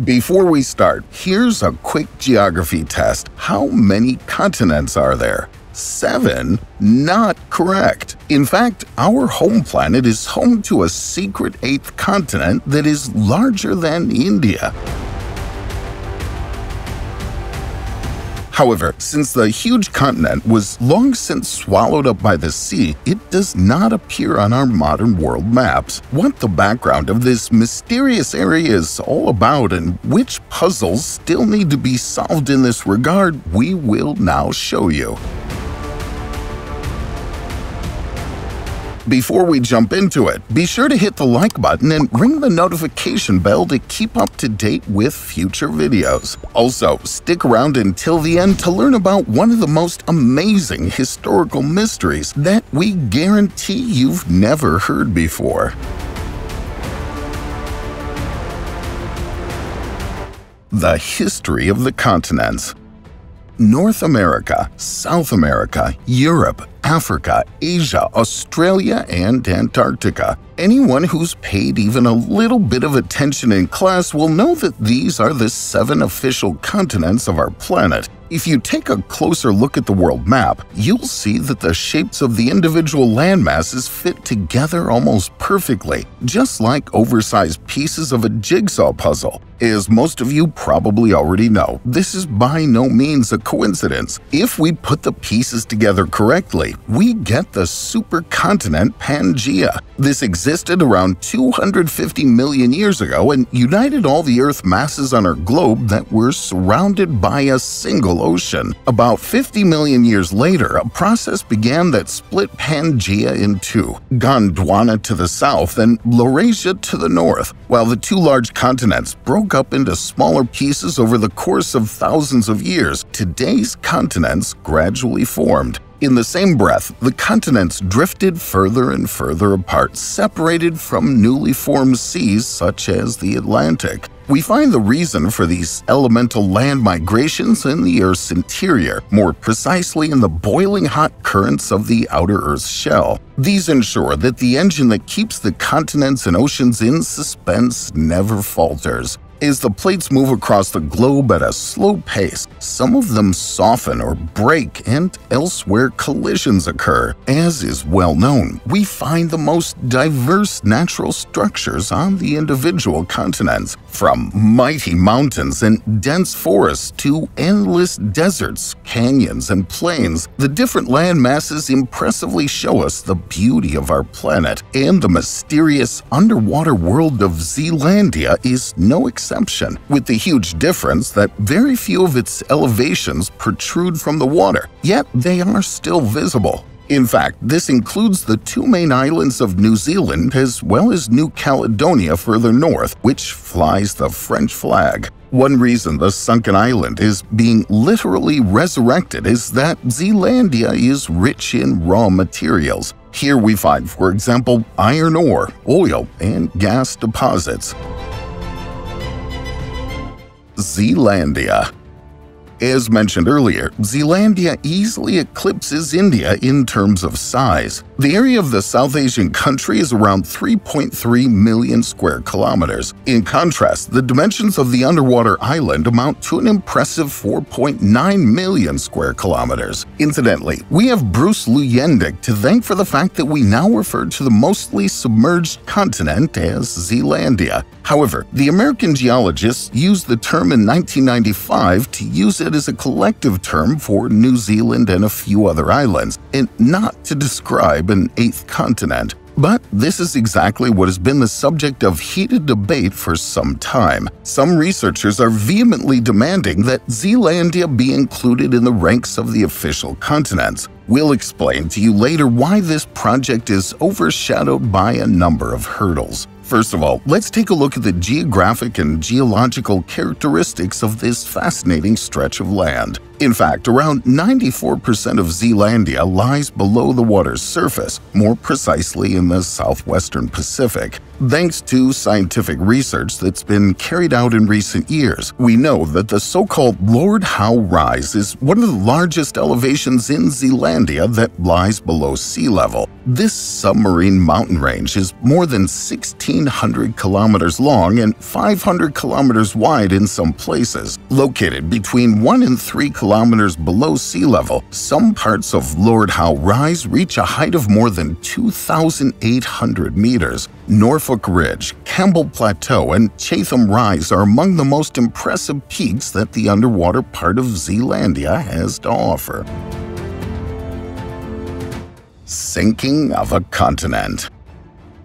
Before we start, here's a quick geography test. How many continents are there? Seven? Not correct. In fact, our home planet is home to a secret eighth continent that is larger than India. However, since the huge continent was long since swallowed up by the sea, it does not appear on our modern world maps. What the background of this mysterious area is all about and which puzzles still need to be solved in this regard, we will now show you. Before we jump into it, be sure to hit the like button and ring the notification bell to keep up to date with future videos. Also, stick around until the end to learn about one of the most amazing historical mysteries that we guarantee you've never heard before. The History of the Continents North America, South America, Europe, Africa, Asia, Australia, and Antarctica. Anyone who's paid even a little bit of attention in class will know that these are the seven official continents of our planet. If you take a closer look at the world map, you'll see that the shapes of the individual landmasses fit together almost perfectly, just like oversized pieces of a jigsaw puzzle. As most of you probably already know, this is by no means a coincidence. If we put the pieces together correctly, we get the supercontinent Pangaea. This existed around 250 million years ago and united all the Earth masses on our globe that were surrounded by a single ocean. About 50 million years later, a process began that split Pangaea in two Gondwana to the south and Laurasia to the north. While the two large continents broke up into smaller pieces over the course of thousands of years, today's continents gradually formed. In the same breath, the continents drifted further and further apart, separated from newly formed seas such as the Atlantic. We find the reason for these elemental land migrations in the Earth's interior, more precisely in the boiling hot currents of the outer Earth's shell. These ensure that the engine that keeps the continents and oceans in suspense never falters. As the plates move across the globe at a slow pace, some of them soften or break and elsewhere collisions occur. As is well known, we find the most diverse natural structures on the individual continents, from mighty mountains and dense forests to endless deserts, canyons, and plains. The different land masses impressively show us the beauty of our planet, and the mysterious underwater world of Zealandia is no exception exception, with the huge difference that very few of its elevations protrude from the water, yet they are still visible. In fact, this includes the two main islands of New Zealand as well as New Caledonia further north, which flies the French flag. One reason the sunken island is being literally resurrected is that Zealandia is rich in raw materials. Here we find, for example, iron ore, oil, and gas deposits. Zealandia as mentioned earlier, Zealandia easily eclipses India in terms of size. The area of the South Asian country is around 3.3 million square kilometers. In contrast, the dimensions of the underwater island amount to an impressive 4.9 million square kilometers. Incidentally, we have Bruce Luyendyk to thank for the fact that we now refer to the mostly submerged continent as Zealandia. However, the American geologists used the term in 1995 to use it as a collective term for New Zealand and a few other islands, and not to describe an eighth continent. But this is exactly what has been the subject of heated debate for some time. Some researchers are vehemently demanding that Zealandia be included in the ranks of the official continents. We'll explain to you later why this project is overshadowed by a number of hurdles. First of all, let's take a look at the geographic and geological characteristics of this fascinating stretch of land. In fact, around 94% of Zealandia lies below the water's surface, more precisely in the southwestern Pacific. Thanks to scientific research that's been carried out in recent years, we know that the so-called Lord Howe Rise is one of the largest elevations in Zealandia that lies below sea level. This submarine mountain range is more than 1,600 kilometers long and 500 kilometers wide in some places. Located between 1 and 3 kilometers below sea level, some parts of Lord Howe Rise reach a height of more than 2,800 meters. Norfolk Ridge, Campbell Plateau, and Chatham Rise are among the most impressive peaks that the underwater part of Zealandia has to offer. Sinking of a continent.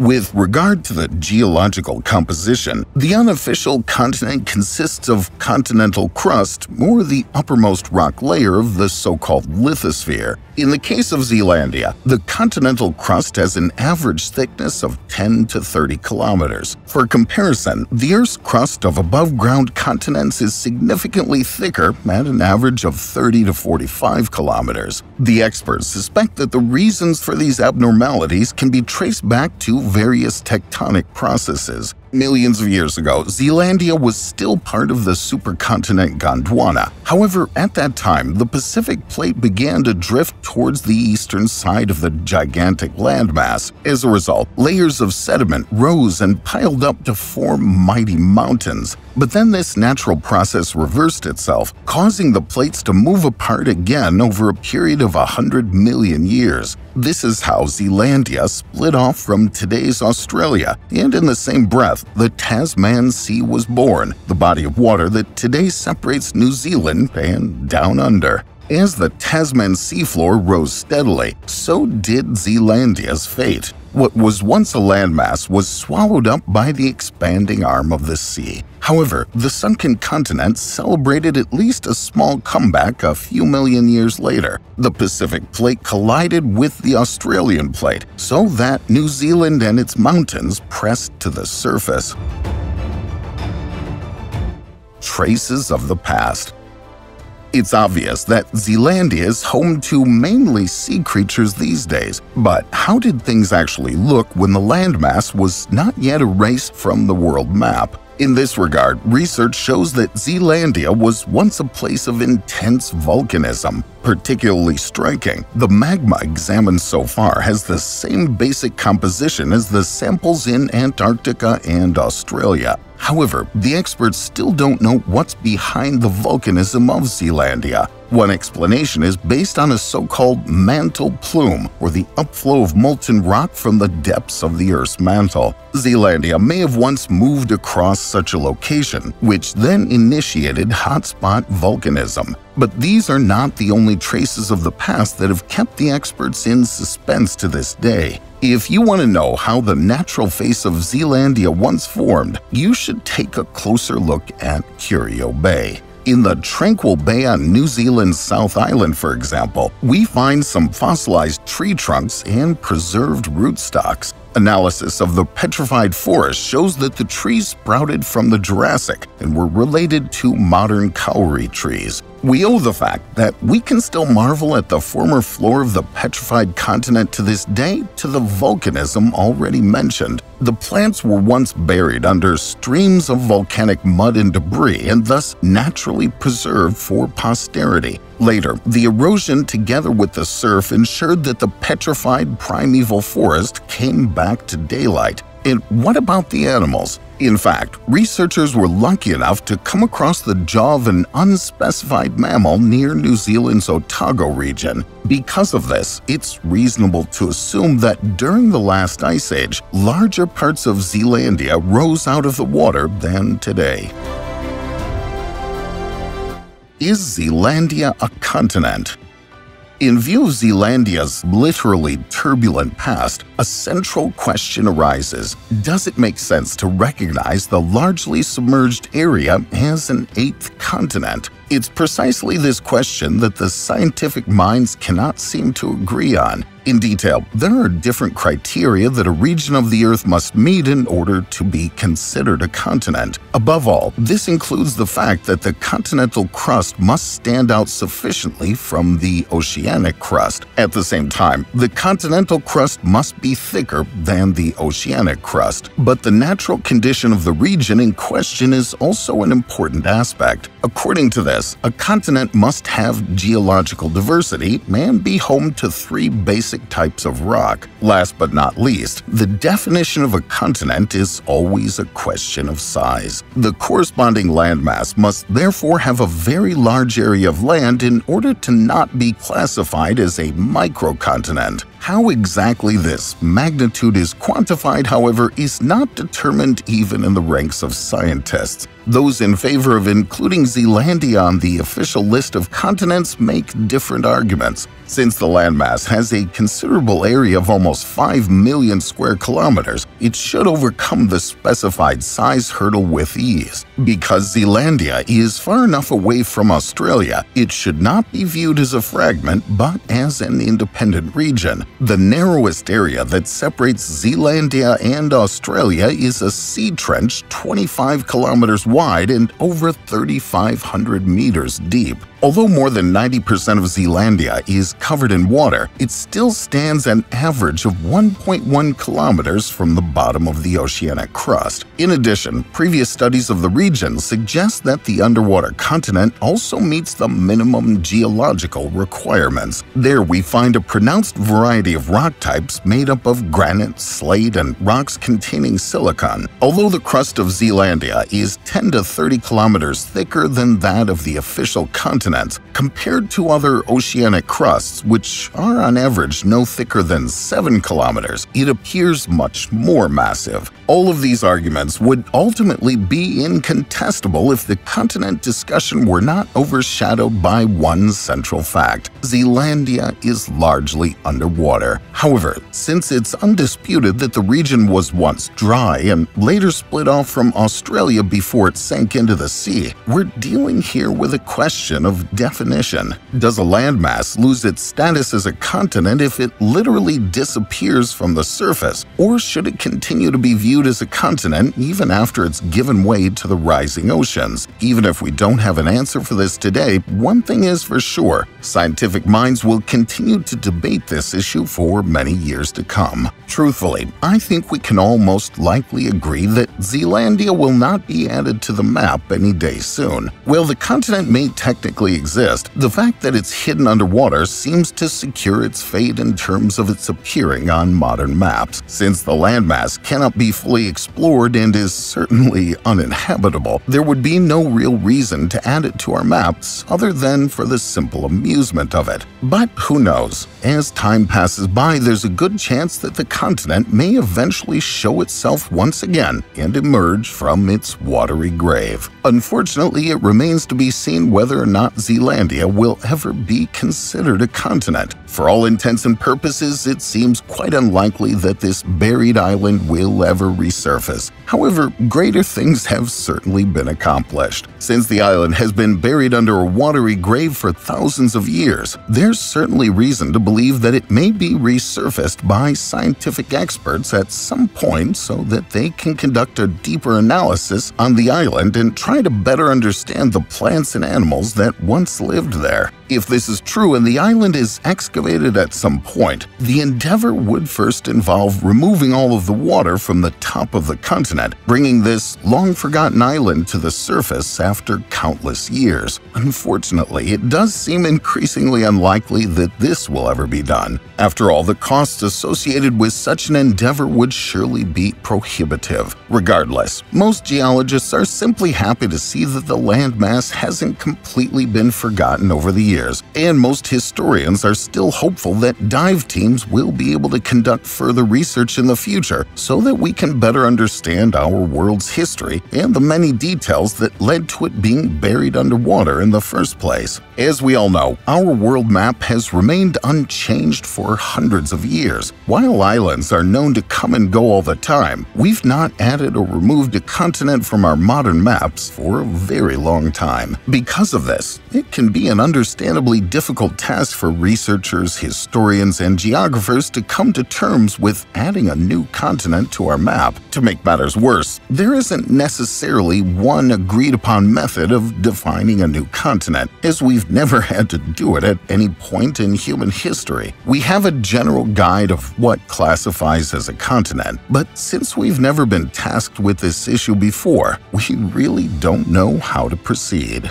With regard to the geological composition, the unofficial continent consists of continental crust, or the uppermost rock layer of the so-called lithosphere. In the case of Zealandia, the continental crust has an average thickness of 10 to 30 kilometers. For comparison, the Earth's crust of above-ground continents is significantly thicker at an average of 30 to 45 kilometers. The experts suspect that the reasons for these abnormalities can be traced back to various tectonic processes. Millions of years ago, Zealandia was still part of the supercontinent Gondwana. However, at that time, the Pacific plate began to drift towards the eastern side of the gigantic landmass. As a result, layers of sediment rose and piled up to form mighty mountains. But then this natural process reversed itself, causing the plates to move apart again over a period of 100 million years. This is how Zealandia split off from today's Australia, and in the same breath, the Tasman Sea was born, the body of water that today separates New Zealand and Down Under. As the Tasman seafloor rose steadily, so did Zealandia's fate. What was once a landmass was swallowed up by the expanding arm of the sea. However, the sunken continent celebrated at least a small comeback a few million years later. The Pacific Plate collided with the Australian Plate, so that New Zealand and its mountains pressed to the surface. Traces of the past it's obvious that Zealandia is home to mainly sea creatures these days, but how did things actually look when the landmass was not yet erased from the world map? In this regard, research shows that Zealandia was once a place of intense volcanism. Particularly striking, the magma examined so far has the same basic composition as the samples in Antarctica and Australia. However, the experts still don't know what's behind the volcanism of Zealandia. One explanation is based on a so-called mantle plume, or the upflow of molten rock from the depths of the Earth's mantle. Zealandia may have once moved across such a location, which then initiated hotspot volcanism. But these are not the only traces of the past that have kept the experts in suspense to this day. If you want to know how the natural face of Zealandia once formed, you should take a closer look at Curio Bay. In the Tranquil Bay on New Zealand's South Island, for example, we find some fossilized tree trunks and preserved rootstocks. Analysis of the petrified forest shows that the trees sprouted from the Jurassic and were related to modern kauri trees. We owe the fact that we can still marvel at the former floor of the petrified continent to this day to the volcanism already mentioned. The plants were once buried under streams of volcanic mud and debris and thus naturally preserved for posterity. Later, the erosion together with the surf ensured that the petrified primeval forest came back to daylight. And what about the animals? In fact, researchers were lucky enough to come across the jaw of an unspecified mammal near New Zealand's Otago region. Because of this, it's reasonable to assume that during the last ice age, larger parts of Zealandia rose out of the water than today. Is Zealandia a continent? In view of Zealandia's literally turbulent past, a central question arises. Does it make sense to recognize the largely submerged area as an eighth continent? It's precisely this question that the scientific minds cannot seem to agree on. In detail, there are different criteria that a region of the Earth must meet in order to be considered a continent. Above all, this includes the fact that the continental crust must stand out sufficiently from the oceanic crust. At the same time, the continental crust must be thicker than the oceanic crust. But the natural condition of the region in question is also an important aspect. According to this, a continent must have geological diversity and be home to three basic basic types of rock. Last but not least, the definition of a continent is always a question of size. The corresponding landmass must therefore have a very large area of land in order to not be classified as a microcontinent. How exactly this magnitude is quantified, however, is not determined even in the ranks of scientists. Those in favor of including Zealandia on the official list of continents make different arguments. Since the landmass has a considerable area of almost 5 million square kilometers, it should overcome the specified size hurdle with ease. Because Zealandia is far enough away from Australia, it should not be viewed as a fragment but as an independent region. The narrowest area that separates Zealandia and Australia is a sea trench 25 kilometers wide and over 3,500 meters deep. Although more than 90% of Zealandia is covered in water, it still stands an average of 1.1 kilometers from the bottom of the oceanic crust. In addition, previous studies of the region suggest that the underwater continent also meets the minimum geological requirements. There we find a pronounced variety of rock types made up of granite, slate, and rocks containing silicon. Although the crust of Zealandia is 10 to 30 kilometers thicker than that of the official continent, continents compared to other oceanic crusts, which are on average no thicker than 7 kilometers, it appears much more massive. All of these arguments would ultimately be incontestable if the continent discussion were not overshadowed by one central fact. Zealandia is largely underwater. However, since it's undisputed that the region was once dry and later split off from Australia before it sank into the sea, we're dealing here with a question of definition. Does a landmass lose its status as a continent if it literally disappears from the surface, or should it continue to be viewed as a continent even after it's given way to the rising oceans? Even if we don't have an answer for this today, one thing is for sure scientific minds will continue to debate this issue for many years to come. Truthfully, I think we can all most likely agree that Zealandia will not be added to the map any day soon. While the continent may technically exist, the fact that it's hidden underwater seems to secure its fate in terms of its appearing on modern maps. Since the landmass cannot be fully explored and is certainly uninhabitable, there would be no real reason to add it to our maps other than for the simple amusement of it. But who knows? As time passes by, there's a good chance that the continent may eventually show itself once again and emerge from its watery grave. Unfortunately, it remains to be seen whether or not Zealandia will ever be considered a continent. For all intents and purposes, it seems quite unlikely that this buried island will ever resurface. However, greater things have certainly been accomplished. Since the island has been buried under a watery grave for thousands of years, there's certainly reason to believe that it may be resurfaced by scientific experts at some point so that they can conduct a deeper analysis on the island and try to better understand the plants and animals that once lived there. If this is true and the island is excavated at some point, the endeavor would first involve removing all of the water from the top of the continent, bringing this long forgotten island to the surface after countless years. Unfortunately, it does seem increasingly unlikely that this will ever be done. After all, the costs associated with such an endeavor would surely be prohibitive. Regardless, most geologists are simply happy to see that the landmass hasn't completely been forgotten over the years years, and most historians are still hopeful that dive teams will be able to conduct further research in the future so that we can better understand our world's history and the many details that led to it being buried underwater in the first place. As we all know, our world map has remained unchanged for hundreds of years. While islands are known to come and go all the time, we've not added or removed a continent from our modern maps for a very long time. Because of this, it can be an understanding understandably difficult task for researchers, historians, and geographers to come to terms with adding a new continent to our map. To make matters worse, there isn't necessarily one agreed upon method of defining a new continent, as we've never had to do it at any point in human history. We have a general guide of what classifies as a continent, but since we've never been tasked with this issue before, we really don't know how to proceed.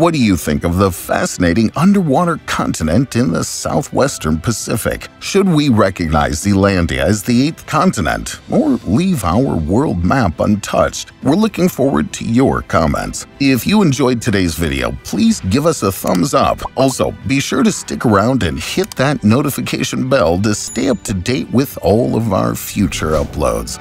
What do you think of the fascinating underwater continent in the southwestern Pacific? Should we recognize Zealandia as the eighth continent or leave our world map untouched? We're looking forward to your comments. If you enjoyed today's video, please give us a thumbs up. Also, be sure to stick around and hit that notification bell to stay up to date with all of our future uploads.